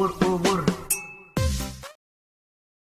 what